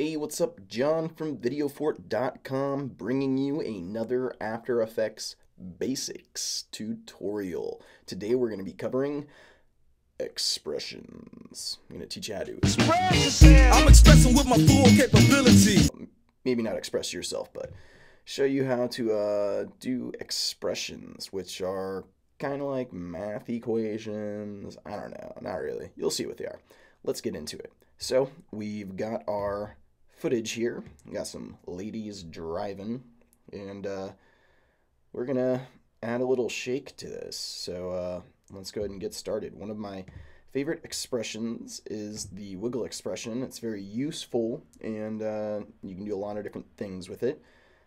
Hey, what's up? Jon from Videofort.com bringing you another After Effects Basics tutorial. Today we're going to be covering expressions. I'm going to teach you how to express. I'm expressing with my full capability. Maybe not express yourself, but show you how to uh, do expressions, which are kind of like math equations. I don't know, not really. You'll see what they are. Let's get into it. So we've got our footage here. We got some ladies driving, and uh, we're gonna add a little shake to this. So uh, let's go ahead and get started. One of my favorite expressions is the wiggle expression. It's very useful, and uh, you can do a lot of different things with it.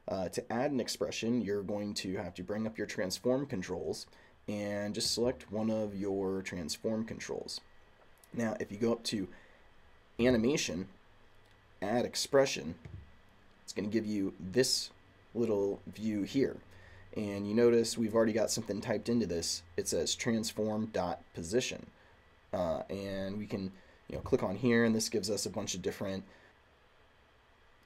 Uh, to add an expression, you're going to have to bring up your transform controls and just select one of your transform controls. Now, if you go up to animation, add expression, it's going to give you this little view here. And you notice we've already got something typed into this. It says transform dot position. Uh, and we can you know click on here and this gives us a bunch of different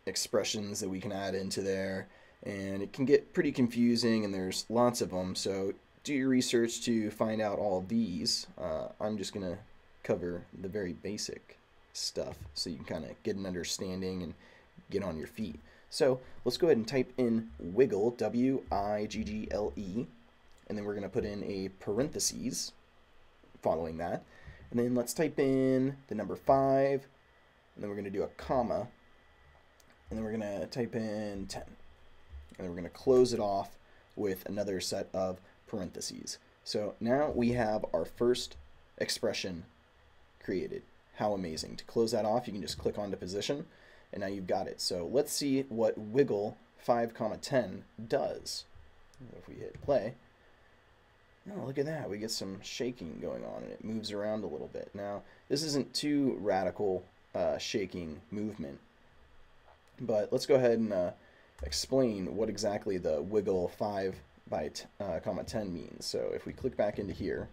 expressions that we can add into there and it can get pretty confusing and there's lots of them so do your research to find out all these uh, I'm just gonna cover the very basic stuff so you can kind of get an understanding and get on your feet. So let's go ahead and type in wiggle, W-I-G-G-L-E, and then we're going to put in a parentheses following that. And then let's type in the number 5, and then we're going to do a comma, and then we're going to type in 10. And then we're going to close it off with another set of parentheses. So now we have our first expression created how amazing. To close that off, you can just click onto position, and now you've got it. So let's see what wiggle 5 comma 10 does. If we hit play, oh, look at that. We get some shaking going on, and it moves around a little bit. Now, this isn't too radical uh, shaking movement, but let's go ahead and uh, explain what exactly the wiggle 5 by uh, comma 10 means. So if we click back into here,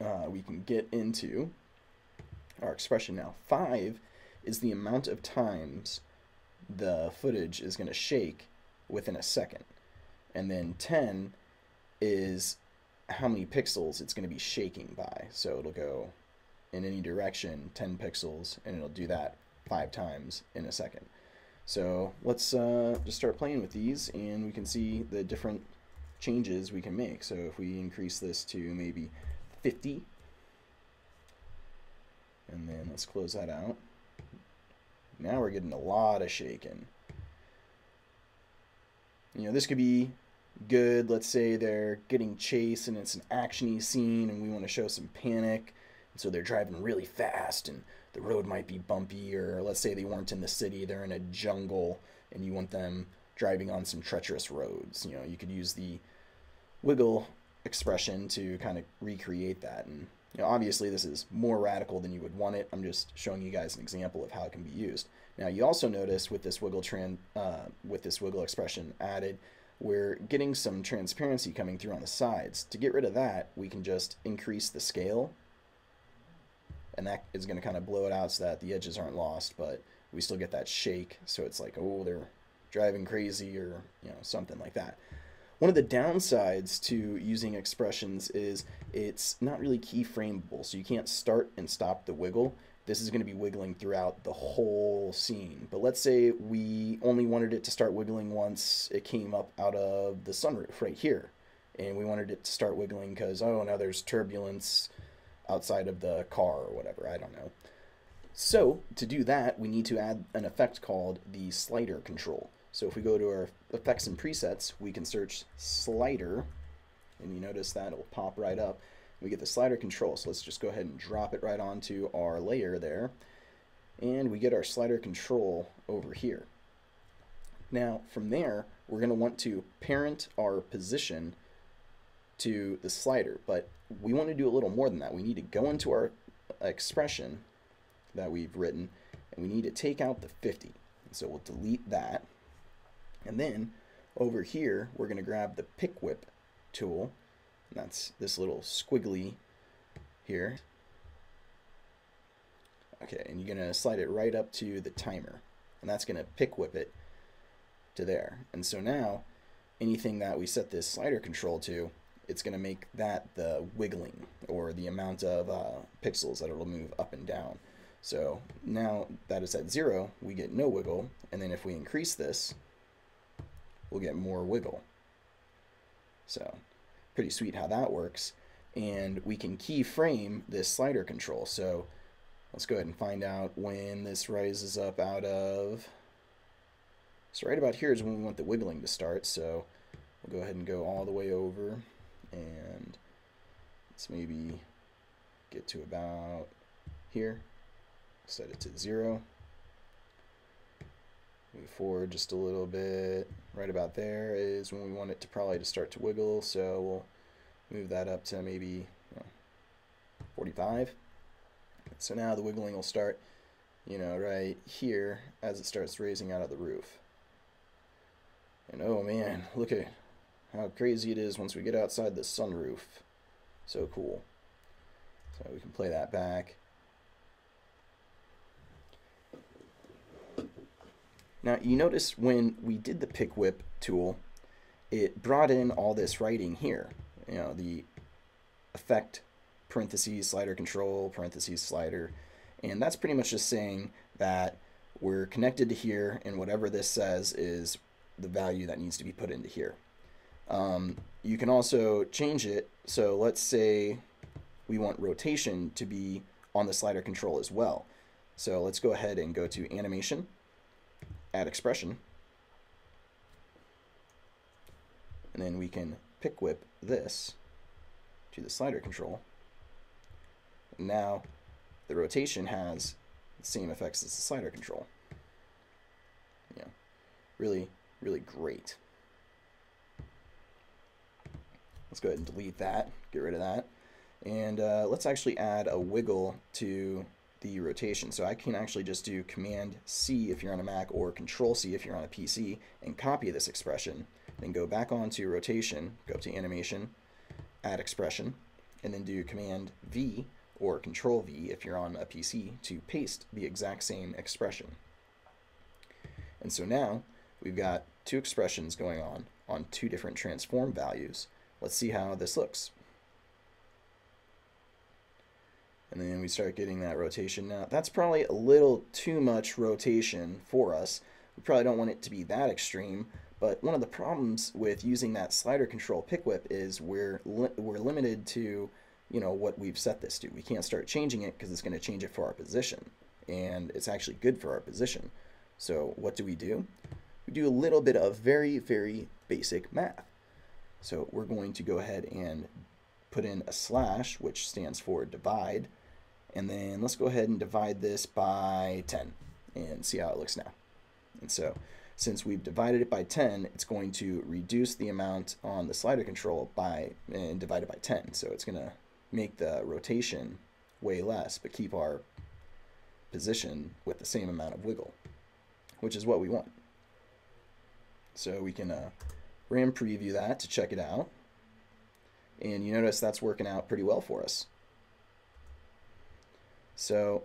uh, we can get into our expression now. 5 is the amount of times the footage is going to shake within a second. And then 10 is how many pixels it's going to be shaking by. So it'll go in any direction 10 pixels and it'll do that five times in a second. So let's uh, just start playing with these and we can see the different changes we can make. So if we increase this to maybe 50. And then let's close that out. Now we're getting a lot of shaking. You know, this could be good. Let's say they're getting chased and it's an actiony scene and we want to show some panic. And so they're driving really fast and the road might be bumpy or let's say they weren't in the city, they're in a jungle and you want them driving on some treacherous roads. You know, you could use the wiggle expression to kind of recreate that. And you know, obviously this is more radical than you would want it. I'm just showing you guys an example of how it can be used. Now you also notice with this wiggle trend, uh, with this wiggle expression added, we're getting some transparency coming through on the sides. To get rid of that, we can just increase the scale and that is going to kind of blow it out so that the edges aren't lost, but we still get that shake. So it's like, oh, they're driving crazy or, you know, something like that. One of the downsides to using expressions is it's not really keyframeable, so you can't start and stop the wiggle. This is going to be wiggling throughout the whole scene. But let's say we only wanted it to start wiggling once it came up out of the sunroof right here. And we wanted it to start wiggling because, oh, now there's turbulence outside of the car or whatever. I don't know. So to do that, we need to add an effect called the slider control. So if we go to our effects and presets, we can search slider, and you notice that it will pop right up. We get the slider control, so let's just go ahead and drop it right onto our layer there. And we get our slider control over here. Now, from there, we're going to want to parent our position to the slider, but we want to do a little more than that. We need to go into our expression that we've written, and we need to take out the 50. So we'll delete that. And then over here, we're going to grab the pick whip tool. And that's this little squiggly here. Okay, and you're going to slide it right up to the timer. And that's going to pick whip it to there. And so now, anything that we set this slider control to, it's going to make that the wiggling or the amount of uh, pixels that it'll move up and down. So now that it's at zero, we get no wiggle. And then if we increase this, we'll get more wiggle. So pretty sweet how that works. And we can keyframe this slider control. So let's go ahead and find out when this rises up out of. So right about here is when we want the wiggling to start. So we'll go ahead and go all the way over and let's maybe get to about here. Set it to zero. Move forward just a little bit. Right about there is when we want it to probably to start to wiggle. So we'll move that up to maybe you know, 45. So now the wiggling will start, you know, right here as it starts raising out of the roof. And oh man, look at how crazy it is once we get outside the sunroof. So cool. So we can play that back. Now you notice when we did the pick whip tool, it brought in all this writing here. You know, the effect parentheses slider control parentheses slider. And that's pretty much just saying that we're connected to here and whatever this says is the value that needs to be put into here. Um, you can also change it. So let's say we want rotation to be on the slider control as well. So let's go ahead and go to animation add expression. And then we can pick whip this to the slider control. And now the rotation has the same effects as the slider control. Yeah, really, really great. Let's go ahead and delete that, get rid of that. And uh, let's actually add a wiggle to the rotation. So I can actually just do Command C if you're on a Mac or Control C if you're on a PC and copy this expression. Then go back onto rotation, go up to animation, add expression, and then do Command V or Control V if you're on a PC to paste the exact same expression. And so now we've got two expressions going on on two different transform values. Let's see how this looks. And then we start getting that rotation. Now, that's probably a little too much rotation for us. We probably don't want it to be that extreme, but one of the problems with using that slider control pick whip is we're, li we're limited to you know what we've set this to. We can't start changing it because it's going to change it for our position, and it's actually good for our position. So what do we do? We do a little bit of very, very basic math. So we're going to go ahead and put in a slash, which stands for divide, and then let's go ahead and divide this by 10 and see how it looks now. And so since we've divided it by 10, it's going to reduce the amount on the slider control by and divide it by 10. So it's going to make the rotation way less, but keep our position with the same amount of wiggle, which is what we want. So we can uh, RAM preview that to check it out. And you notice that's working out pretty well for us. So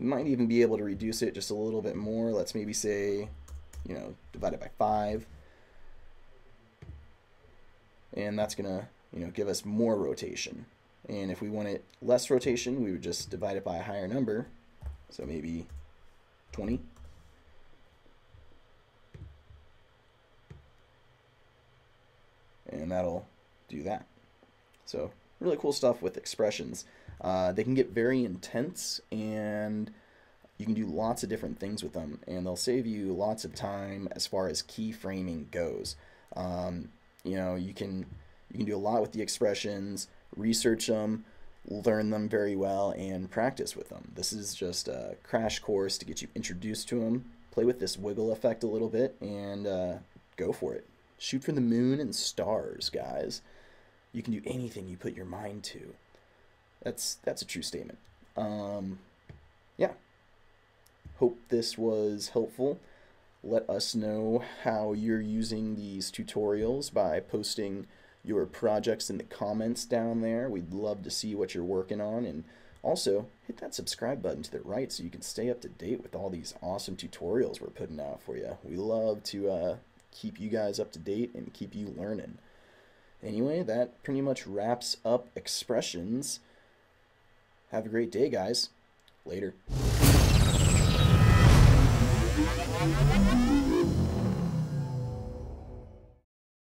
we might even be able to reduce it just a little bit more. Let's maybe say, you know, divide it by 5. And that's going to, you know, give us more rotation. And if we wanted less rotation, we would just divide it by a higher number. So maybe 20. And that'll do that. So really cool stuff with expressions. Uh, they can get very intense and you can do lots of different things with them and they'll save you lots of time as far as keyframing goes. Um, you know, you can you can do a lot with the expressions, research them, learn them very well, and practice with them. This is just a crash course to get you introduced to them. Play with this wiggle effect a little bit and uh, go for it. Shoot for the moon and stars, guys. You can do anything you put your mind to. That's that's a true statement. Um, yeah. Hope this was helpful. Let us know how you're using these tutorials by posting your projects in the comments down there. We'd love to see what you're working on and also hit that subscribe button to the right so you can stay up to date with all these awesome tutorials we're putting out for you. We love to uh, keep you guys up to date and keep you learning. Anyway, that pretty much wraps up expressions. Have a great day, guys. Later.